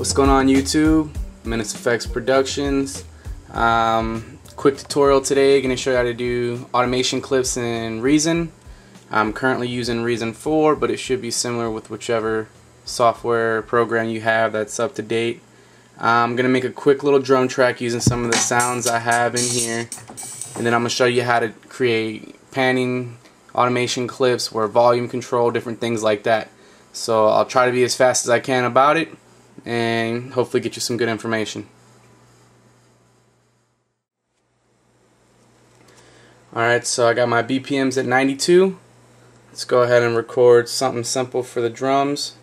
What's going on YouTube? Menace Effects Productions. Um, quick tutorial today, going to show you how to do automation clips in Reason. I'm currently using Reason 4, but it should be similar with whichever software program you have that's up to date. I'm going to make a quick little drum track using some of the sounds I have in here. And then I'm going to show you how to create panning automation clips where volume control, different things like that. So I'll try to be as fast as I can about it and hopefully get you some good information. Alright, so I got my BPMs at 92. Let's go ahead and record something simple for the drums.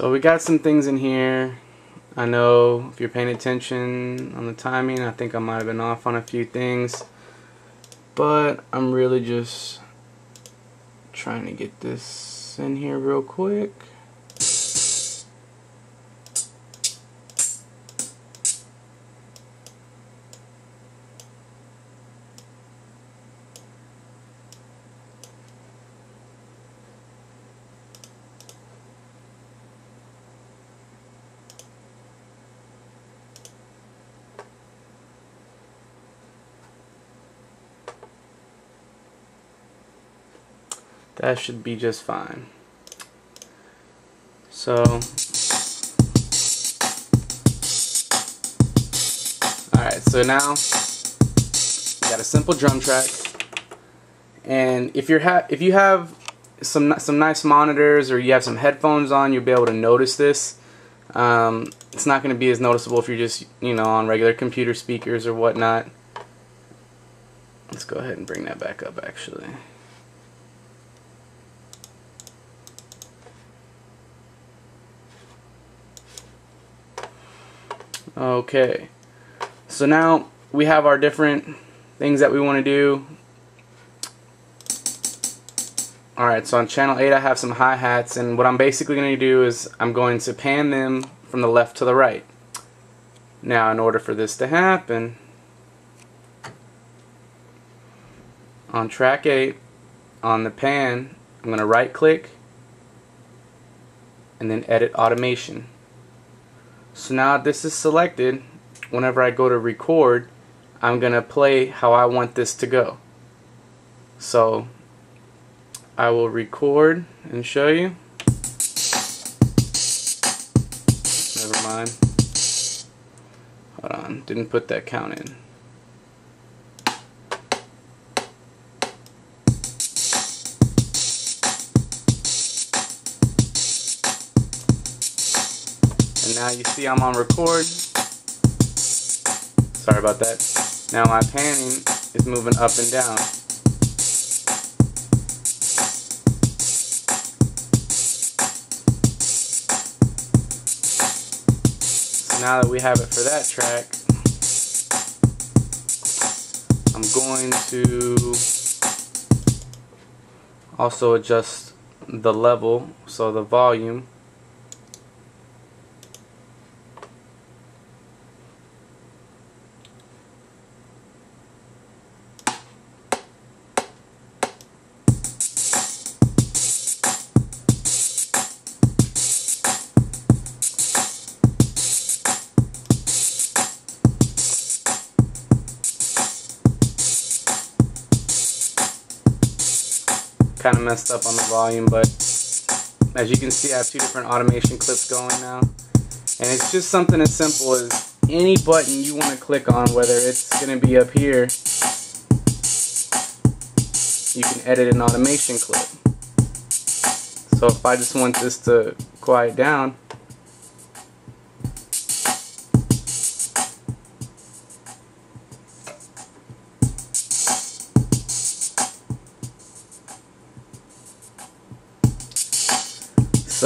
So we got some things in here. I know if you're paying attention on the timing, I think I might have been off on a few things. But I'm really just trying to get this in here real quick. That should be just fine. So, alright, so now got a simple drum track, and if you're if you have some some nice monitors or you have some headphones on, you'll be able to notice this. Um, it's not going to be as noticeable if you're just you know on regular computer speakers or whatnot. Let's go ahead and bring that back up actually. Okay, so now we have our different things that we want to do. Alright, so on channel 8 I have some hi-hats and what I'm basically going to do is I'm going to pan them from the left to the right. Now in order for this to happen, on track 8, on the pan, I'm going to right click and then edit automation. So now this is selected. Whenever I go to record, I'm going to play how I want this to go. So I will record and show you. Never mind. Hold on, didn't put that count in. And now you see I'm on record. Sorry about that. Now my panning is moving up and down. So now that we have it for that track, I'm going to also adjust the level, so the volume. Kind of messed up on the volume, but as you can see, I have two different automation clips going now. And it's just something as simple as any button you want to click on, whether it's going to be up here, you can edit an automation clip. So if I just want this to quiet down,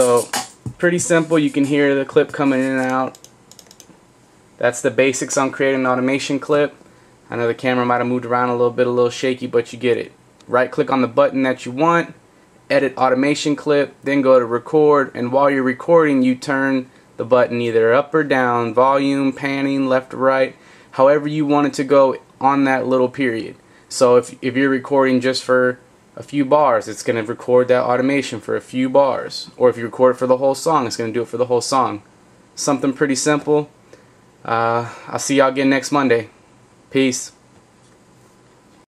So pretty simple. You can hear the clip coming in and out. That's the basics on creating an automation clip. I know the camera might have moved around a little bit, a little shaky, but you get it. Right click on the button that you want, edit automation clip, then go to record, and while you're recording you turn the button either up or down, volume, panning, left or right, however you want it to go on that little period. So if, if you're recording just for a few bars, it's going to record that automation for a few bars. Or if you record it for the whole song, it's going to do it for the whole song. Something pretty simple. Uh, I'll see y'all again next Monday. Peace.